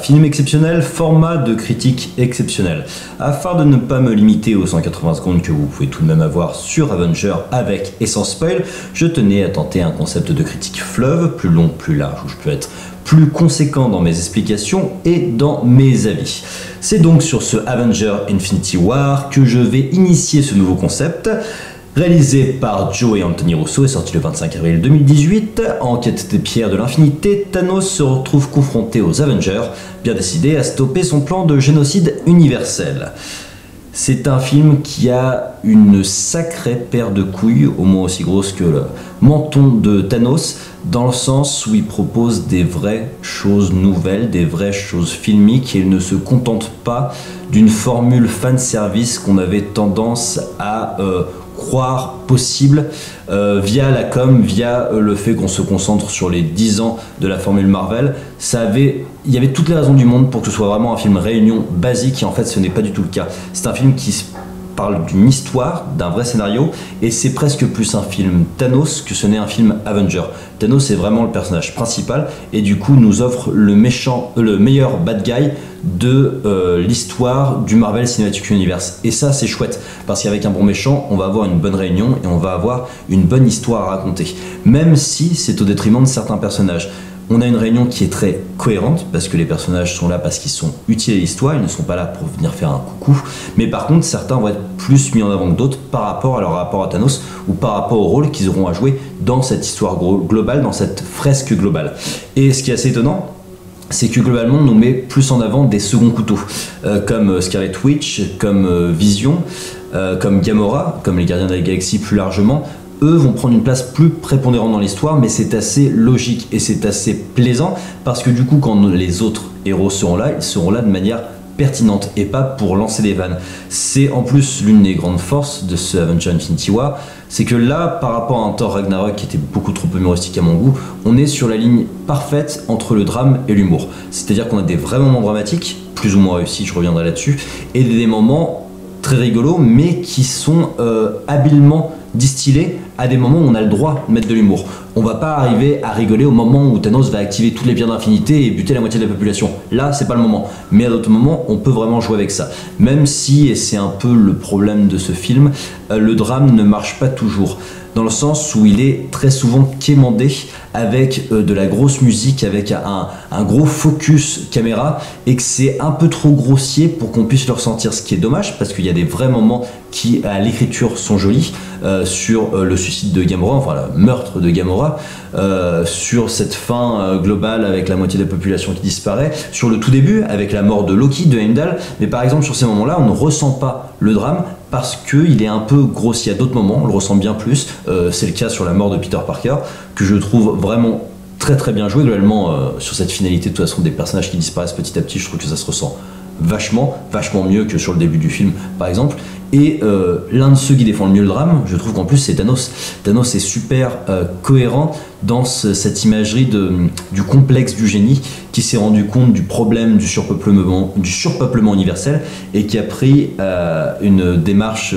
film exceptionnel, format de critique exceptionnel. Afin de ne pas me limiter aux 180 secondes que vous pouvez tout de même avoir sur Avenger avec et sans spoil, je tenais à tenter un concept de critique fleuve, plus long, plus large, où je peux être plus conséquent dans mes explications et dans mes avis. C'est donc sur ce Avenger Infinity War que je vais initier ce nouveau concept. Réalisé par Joe et Anthony Russo et sorti le 25 avril 2018, en quête des pierres de l'infinité, Thanos se retrouve confronté aux Avengers, bien décidé à stopper son plan de génocide universel. C'est un film qui a une sacrée paire de couilles, au moins aussi grosse que le menton de Thanos, dans le sens où il propose des vraies choses nouvelles, des vraies choses filmiques, et il ne se contente pas d'une formule fan service qu'on avait tendance à euh, croire possible euh, via la com, via euh, le fait qu'on se concentre sur les 10 ans de la formule Marvel. Ça avait, il y avait toutes les raisons du monde pour que ce soit vraiment un film réunion basique et en fait ce n'est pas du tout le cas. C'est un film qui parle d'une histoire, d'un vrai scénario, et c'est presque plus un film Thanos que ce n'est un film Avenger. Thanos est vraiment le personnage principal, et du coup nous offre le le meilleur bad guy de euh, l'histoire du Marvel Cinematic Universe. Et ça c'est chouette, parce qu'avec un bon méchant, on va avoir une bonne réunion et on va avoir une bonne histoire à raconter, même si c'est au détriment de certains personnages. On a une réunion qui est très cohérente parce que les personnages sont là parce qu'ils sont utiles à l'histoire, ils ne sont pas là pour venir faire un coucou. Mais par contre, certains vont être plus mis en avant que d'autres par rapport à leur rapport à Thanos ou par rapport au rôle qu'ils auront à jouer dans cette histoire globale, dans cette fresque globale. Et ce qui est assez étonnant, c'est que globalement on nous met plus en avant des seconds couteaux, euh, comme Scarlet Witch, comme euh, Vision, euh, comme Gamora, comme les Gardiens de la Galaxie plus largement, eux vont prendre une place plus prépondérante dans l'histoire, mais c'est assez logique et c'est assez plaisant parce que du coup, quand les autres héros seront là, ils seront là de manière pertinente et pas pour lancer des vannes. C'est en plus l'une des grandes forces de ce Avenger Infinity War, c'est que là, par rapport à un Thor Ragnarok qui était beaucoup trop humoristique à mon goût, on est sur la ligne parfaite entre le drame et l'humour. C'est-à-dire qu'on a des vrais moments dramatiques, plus ou moins réussis, je reviendrai là-dessus, et des moments très rigolos, mais qui sont euh, habilement distillés à des moments où on a le droit de mettre de l'humour. On va pas arriver à rigoler au moment où Thanos va activer toutes les pierres d'infinité et buter la moitié de la population. Là, c'est pas le moment. Mais à d'autres moments, on peut vraiment jouer avec ça. Même si, et c'est un peu le problème de ce film, euh, le drame ne marche pas toujours dans le sens où il est très souvent quémandé avec euh, de la grosse musique, avec un, gros focus caméra, et que c'est un peu trop grossier pour qu'on puisse le ressentir, ce qui est dommage, parce qu'il y a des vrais moments qui, à l'écriture, sont jolis, sur euh, le suicide de Gamora, enfin le meurtre de Gamora, sur cette fin globale avec la moitié de la population qui disparaît, sur le tout début avec la mort de Loki, de Heimdall, mais par exemple sur ces moments-là, on ne ressent pas le drame parce qu'il est un peu grossier à d'autres moments, on le ressent bien plus. Euh, c'est le cas sur la mort de Peter Parker, que je trouve vraiment très très bien joué globalement euh, sur cette finalité de toute façon des personnages qui disparaissent petit à petit. Je trouve que ça se ressent vachement, vachement mieux que sur le début du film par exemple. Et euh, l'un de ceux qui défend le mieux le drame, je trouve qu'en plus c'est Thanos. Thanos est super euh, cohérent dans cette imagerie du complexe du génie qui s'est rendu compte du problème du surpeuplement, du surpeuplement universel et qui a pris euh, une démarche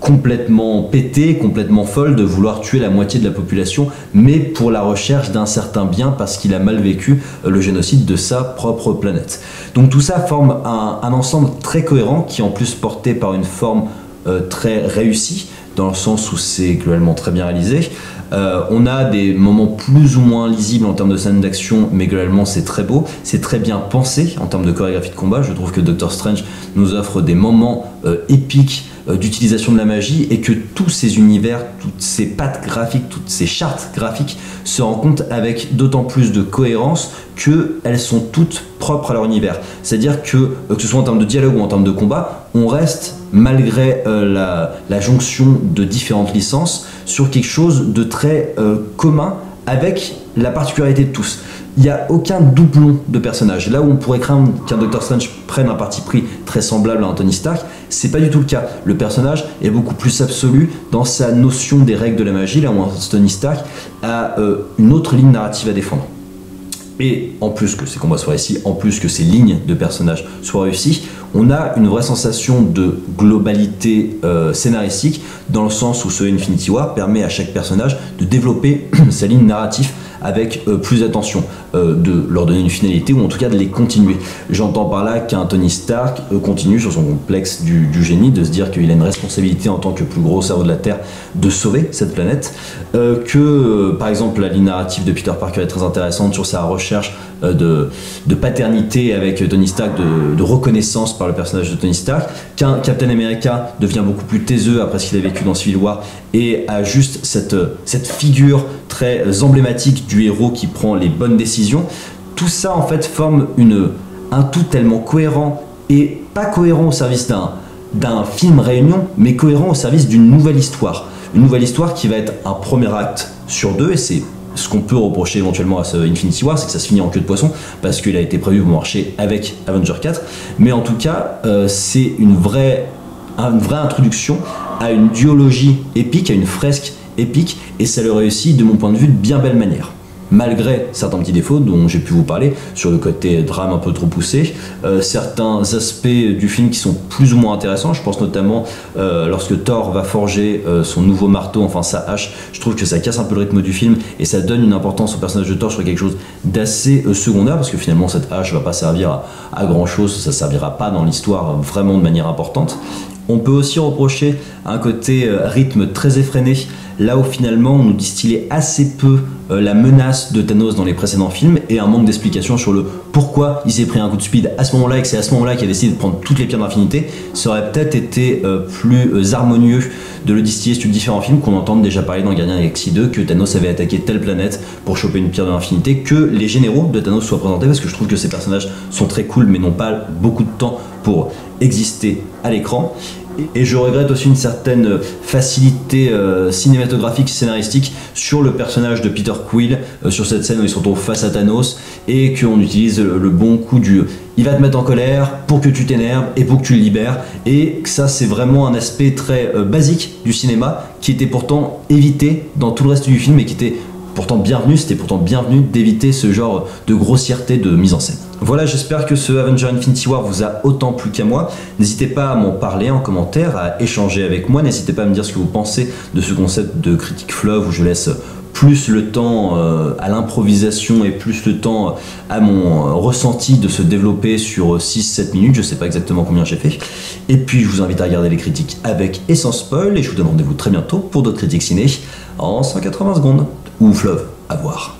complètement pété, complètement folle de vouloir tuer la moitié de la population, mais pour la recherche d'un certain bien parce qu'il a mal vécu euh, le génocide de sa propre planète. Donc tout ça forme un, ensemble très cohérent qui en plus porté par une forme euh, très réussie, dans le sens où c'est globalement très bien réalisé. Euh, on a des moments plus ou moins lisibles en termes de scènes d'action, mais globalement c'est très beau, c'est très bien pensé en termes de chorégraphie de combat. Je trouve que Doctor Strange nous offre des moments épiques d'utilisation de la magie et que tous ces univers, toutes ces pattes graphiques, toutes ces chartes graphiques se rendent avec d'autant plus de cohérence qu'elles sont toutes propres à leur univers. C'est-à-dire que, euh, que ce soit en termes de dialogue ou en termes de combat, on reste, malgré euh, la, jonction de différentes licences, sur quelque chose de très commun avec la particularité de tous il n'y a aucun doublon de personnage. Là où on pourrait craindre qu'un Doctor Strange prenne un parti pris très semblable à Anthony Stark, c'est pas du tout le cas. Le personnage est beaucoup plus absolu dans sa notion des règles de la magie, là où Anthony Stark a euh, une autre ligne narrative à défendre. Et en plus que ces combats soient réussis, en plus que ces lignes de personnages soient réussies, on a une vraie sensation de globalité euh, scénaristique dans le sens où ce Infinity War permet à chaque personnage de développer sa ligne narrative avec plus d'attention, de leur donner une finalité ou en tout cas de les continuer. J'entends par là qu'un Tony Stark continue sur son complexe du, génie, de se dire qu'il a une responsabilité en tant que plus gros cerveau de la Terre de sauver cette planète, que par exemple la ligne narrative de Peter Parker est très intéressante sur sa recherche de, paternité avec Tony Stark, de, de reconnaissance par le personnage de Tony Stark, qu'un Captain America devient beaucoup plus taiseux après ce qu'il a vécu dans Civil War et a juste cette, cette figure très emblématique du héros qui prend les bonnes décisions. Tout ça en fait forme un tout tellement cohérent et pas cohérent au service d'un d'un film réunion, mais cohérent au service d'une nouvelle histoire. Une nouvelle histoire qui va être un premier acte sur deux, et c'est ce qu'on peut reprocher éventuellement à ce Infinity War, c'est que ça se finit en queue de poisson, parce qu'il a été prévu pour marcher avec Avenger 4. Mais en tout cas, euh, c'est une vraie, une vraie introduction à une duologie épique, à une fresque épique, et ça le réussit de mon point de vue de bien belle manière malgré certains petits défauts dont j'ai pu vous parler sur le côté drame un peu trop poussé, euh, certains aspects du film qui sont plus ou moins intéressants. Je pense notamment euh, lorsque Thor va forger euh, son nouveau marteau, enfin sa hache. Je trouve que ça casse un peu le rythme du film et ça donne une importance au personnage de Thor sur quelque chose d'assez secondaire parce que finalement cette hache va pas servir à, grand chose, ça servira pas dans l'histoire vraiment de manière importante. On peut aussi reprocher un côté rythme très effréné là où finalement on nous distillait assez peu euh, la menace de Thanos dans les précédents films et un manque d'explication sur le pourquoi il s'est pris un coup de speed à ce moment-là et que c'est à ce moment-là qu'il a décidé de prendre toutes les pierres d'infinité, ça aurait peut-être été euh, plus euh, harmonieux de le distiller sur différents films qu'on entend déjà parler dans Gardien Galaxy 2 que Thanos avait attaqué telle planète pour choper une pierre de que les généraux de Thanos soient présentés parce que je trouve que ces personnages sont très cool mais n'ont pas beaucoup de temps pour exister à l'écran et je regrette aussi une certaine facilité euh, cinématographique, scénaristique sur le personnage de Peter Quill, euh, sur cette scène où ils sont face à Thanos, et qu'on utilise le, bon coup du il va te mettre en colère pour que tu t'énerves et pour que tu le libères. Et ça, c'est vraiment un aspect très euh, basique du cinéma qui était pourtant évité dans tout le reste du film et qui était pourtant bienvenu, c'était pourtant bienvenu d'éviter ce genre de grossièreté de mise en scène. Voilà, j'espère que ce Avenger Infinity War vous a autant plu qu'à moi. N'hésitez pas à m'en parler en commentaire, à échanger avec moi. N'hésitez pas à me dire ce que vous pensez de ce concept de critique fleuve où je laisse plus le temps euh, à l'improvisation et plus le temps à mon euh, ressenti de se développer sur 6-7 minutes, je sais pas exactement combien j'ai fait. Et puis je vous invite à regarder les critiques avec et sans spoil et je vous donne rendez-vous très bientôt pour d'autres critiques ciné en 180 secondes ou fleuve à voir.